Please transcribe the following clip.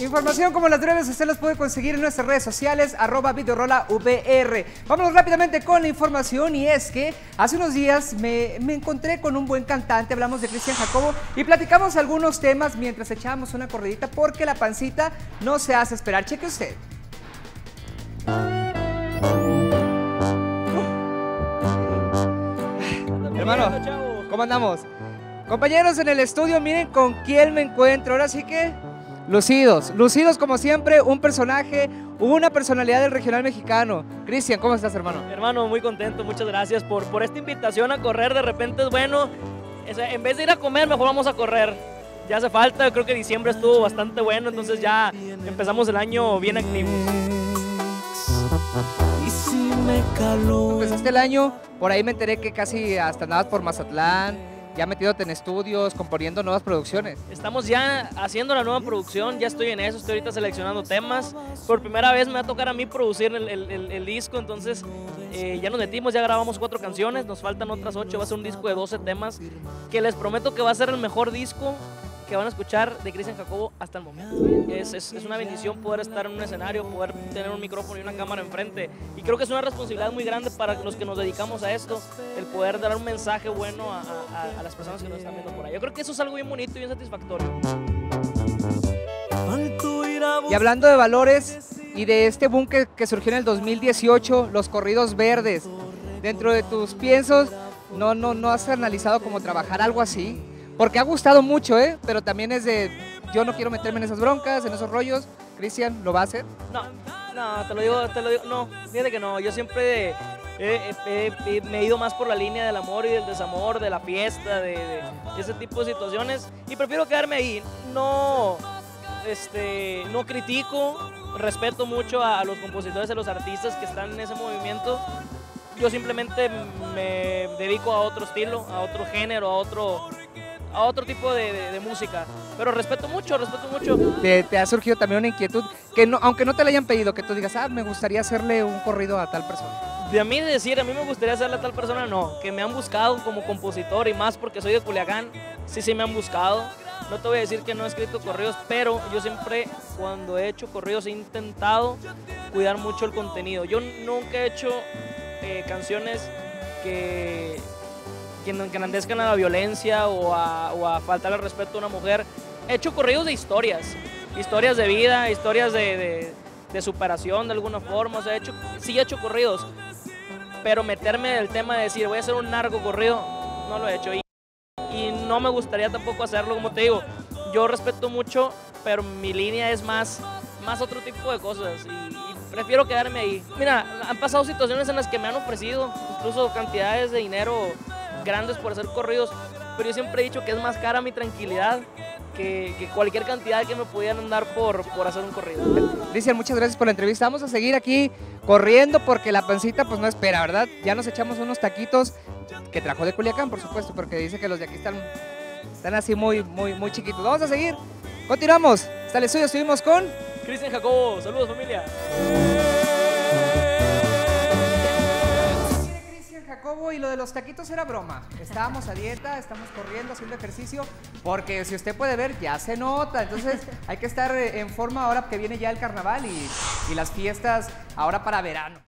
Información como las breves usted las puede conseguir en nuestras redes sociales, arroba videorola VR. Vámonos rápidamente con la información y es que hace unos días me, me encontré con un buen cantante, hablamos de Cristian Jacobo y platicamos algunos temas mientras echábamos una corridita porque la pancita no se hace esperar. Cheque usted. Hermano, ¿cómo andamos? Compañeros en el estudio, miren con quién me encuentro. Ahora sí que lucidos, lucidos como siempre, un personaje, una personalidad del regional mexicano. Cristian, ¿cómo estás, hermano? Hermano, muy contento, muchas gracias por, por esta invitación a correr. De repente es bueno. O sea, en vez de ir a comer, mejor vamos a correr. Ya hace falta, creo que diciembre estuvo bastante bueno, entonces ya empezamos el año bien activos. Empezaste el año, por ahí me enteré que casi hasta andabas por Mazatlán, ya metiéndote en estudios, componiendo nuevas producciones. Estamos ya haciendo la nueva producción, ya estoy en eso, estoy ahorita seleccionando temas. Por primera vez me va a tocar a mí producir el, el- el disco, entonces eh, ya nos metimos, ya grabamos cuatro canciones, nos faltan otras ocho, va a ser un disco de 12 temas que les prometo que va a ser el mejor disco que van a escuchar de Cristian Jacobo hasta el momento. Es, es, es una bendición poder estar en un escenario, poder tener un micrófono y una cámara enfrente. Y creo que es una responsabilidad muy grande para los que nos dedicamos a esto, el poder dar un mensaje bueno a, a- a las personas que nos están viendo por ahí. Yo creo que eso es algo bien bonito y bien satisfactorio. Y hablando de valores y de este boom que, que surgió en el 2018, los corridos verdes, dentro de tus piensos, no, no, no has analizado cómo trabajar algo así, porque ha gustado mucho, ¿eh? Pero también es de, yo no quiero meterme en esas broncas, en esos rollos. Cristian, ¿lo va a hacer? No, no, te lo digo, te lo digo, no, fíjate que no, yo siempre he- he- he- me he ido más por la línea del amor y del desamor, de la fiesta, de, ese tipo de situaciones y prefiero quedarme ahí, no, este, no critico, respeto mucho a, a los compositores a los artistas que están en ese movimiento, yo simplemente me dedico a otro estilo, a otro género, a otro, a otro tipo de, de- de música, pero respeto mucho, respeto mucho. ¿Te, te ha surgido también una inquietud que no, aunque no te la hayan pedido, que tú digas, ah, me gustaría hacerle un corrido a tal persona? De a mí decir, a mí me gustaría hacerle a tal persona, no. Que me han buscado como compositor y más porque soy de Culiacán, sí, sí me han buscado. No te voy a decir que no he escrito corridos, pero yo siempre, cuando he hecho corridos, he intentado cuidar mucho el contenido. Yo nunca he hecho eh, canciones que, que engrandezcan a la violencia o a, o a faltar al respeto a una mujer. He hecho corridos de historias, historias de vida, historias de, de- de superación de alguna forma. O sea, he hecho, sí he hecho corridos, pero meterme en el tema de decir voy a hacer un narco corrido, no lo he hecho. Y, y no me gustaría tampoco hacerlo, como te digo. Yo respeto mucho, pero mi línea es más, más otro tipo de cosas. Y prefiero quedarme ahí. Mira, han pasado situaciones en las que me han ofrecido incluso cantidades de dinero grandes por hacer corridos, pero yo siempre he dicho que es más cara mi tranquilidad que, que cualquier cantidad que me pudieran dar por, por hacer un corrido. Cristian, muchas gracias por la entrevista. Vamos a seguir aquí corriendo porque la pancita pues no espera, ¿verdad? Ya nos echamos unos taquitos que trajo de Culiacán, por supuesto, porque dice que los de aquí están, están así muy, muy, muy chiquitos. Vamos a seguir. Continuamos. Hasta el estudio estuvimos con... Cristian Jacobo, saludos familia. Y lo de los taquitos era broma. Estábamos a dieta, estamos corriendo, haciendo ejercicio, porque si usted puede ver, ya se nota. Entonces hay que estar eh, en forma ahora que viene ya el carnaval y, y las fiestas ahora para verano.